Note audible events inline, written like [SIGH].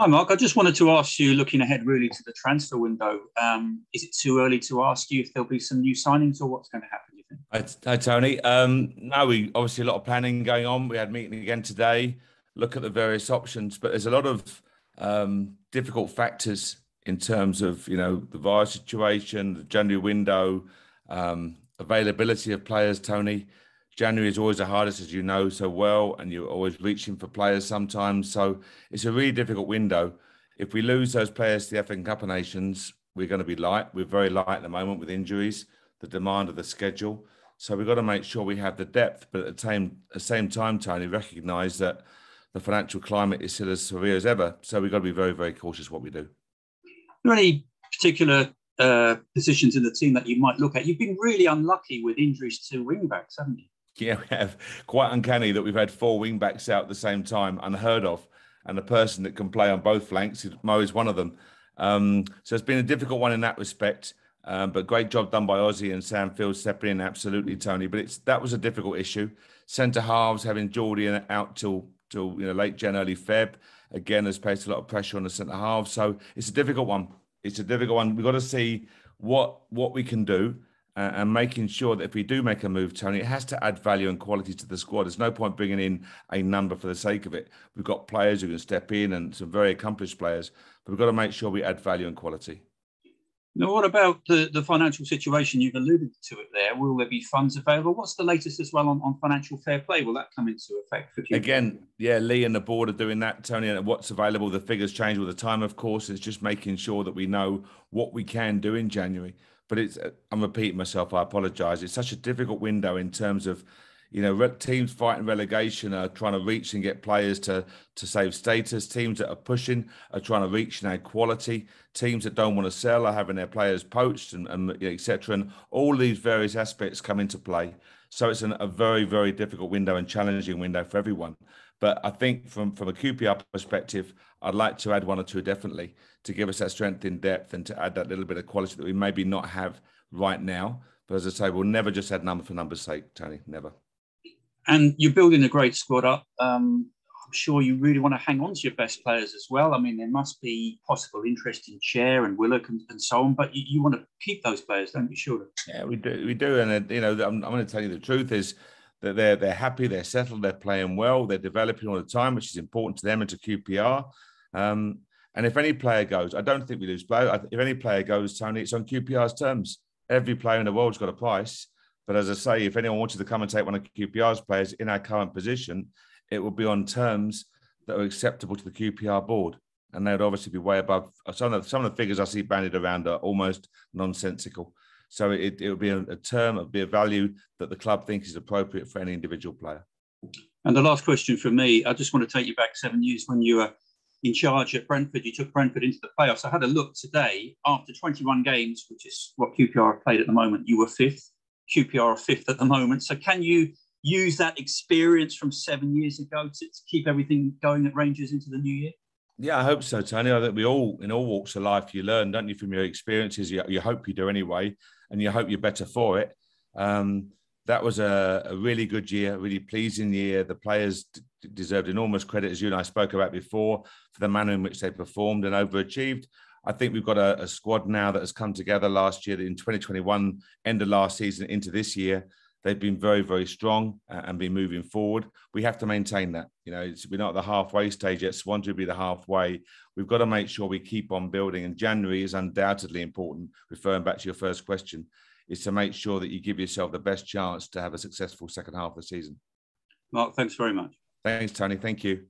Hi, Mark. I just wanted to ask you, looking ahead really to the transfer window, um, is it too early to ask you if there'll be some new signings or what's going to happen, you think? Hi, Tony. Um, no, we obviously a lot of planning going on. We had meeting again today, look at the various options, but there's a lot of um, difficult factors in terms of, you know, the virus situation, the January window, um, availability of players, Tony. January is always the hardest, as you know so well, and you're always reaching for players sometimes. So it's a really difficult window. If we lose those players to the Africa Cup of Nations, we're going to be light. We're very light at the moment with injuries, the demand of the schedule. So we've got to make sure we have the depth, but at the same, at the same time, Tony, recognise that the financial climate is still as severe as ever. So we've got to be very, very cautious what we do. Are there any particular uh, positions in the team that you might look at? You've been really unlucky with injuries to wing backs, haven't you? [LAUGHS] Yeah, we have quite uncanny that we've had four wing backs out at the same time, unheard of. And a person that can play on both flanks, Mo is one of them. Um, so it's been a difficult one in that respect. Um, but great job done by Ozzy and Sam Field stepping in, absolutely, Tony. But it's that was a difficult issue. Centre halves having Jordy out till till you know late Jan, early Feb. Again, has placed a lot of pressure on the centre half. So it's a difficult one. It's a difficult one. We've got to see what what we can do uh, and making sure that if we do make a move, Tony, it has to add value and quality to the squad. There's no point bringing in a number for the sake of it. We've got players who can step in and some very accomplished players, but we've got to make sure we add value and quality. Now, what about the, the financial situation? You've alluded to it there. Will there be funds available? What's the latest as well on, on financial fair play? Will that come into effect for Again, yeah, Lee and the board are doing that, Tony, and what's available. The figures change all the time, of course. It's just making sure that we know what we can do in January but it's uh, I'm repeating myself. I apologise. It's such a difficult window in terms of, you know, teams fighting relegation are trying to reach and get players to to save status. Teams that are pushing are trying to reach and add quality. Teams that don't want to sell are having their players poached and, and etc. And all these various aspects come into play. So it's an, a very very difficult window and challenging window for everyone. But I think from from a QPR perspective, I'd like to add one or two definitely to give us that strength in depth and to add that little bit of quality that we maybe not have right now. But as I say, we'll never just add number for number's sake, Tony. Never. And you're building a great squad up. Um, I'm sure you really want to hang on to your best players as well. I mean, there must be possible interest in Chair and Willock and, and so on, but you, you, want to keep those players, don't you? Surely. Yeah, we do. We do, and uh, you know, I'm, I'm going to tell you the truth is that they're they're happy, they're settled, they're playing well, they're developing all the time, which is important to them and to QPR. Um, and if any player goes, I don't think we lose play. If any player goes, Tony, it's on QPR's terms. Every player in the world's got a price. But as I say, if anyone wanted to come and take one of QPR's players in our current position, it would be on terms that are acceptable to the QPR board. And they would obviously be way above uh, some of the, some of the figures I see bandied around are almost nonsensical. So it, it would be a, a term, it would be a value that the club thinks is appropriate for any individual player. And the last question from me, I just want to take you back seven years when you were in charge at Brentford. You took Brentford into the playoffs. I had a look today. After 21 games, which is what QPR have played at the moment, you were fifth. QPR are fifth at the moment. So can you use that experience from seven years ago to, to keep everything going at Rangers into the new year? Yeah, I hope so, Tony. I think we all, in all walks of life, you learn, don't you, from your experiences. You, you hope you do anyway and you hope you're better for it. Um, that was a, a, really good year, really pleasing year. The players d- deserved enormous credit, as you and I spoke about before, for the manner in which they performed and overachieved. I think we've got a, a squad now that has come together last year in 2021, end of last season into this year. They've been very, very strong uh, and been moving forward. We have to maintain that. You know, we're not at the halfway stage yet. Swansea will be the halfway. We've got to make sure we keep on building. And January is undoubtedly important. Referring back to your first question, is to make sure that you give yourself the best chance to have a successful second half of the season. Mark, thanks very much. Thanks, Tony. Thank you.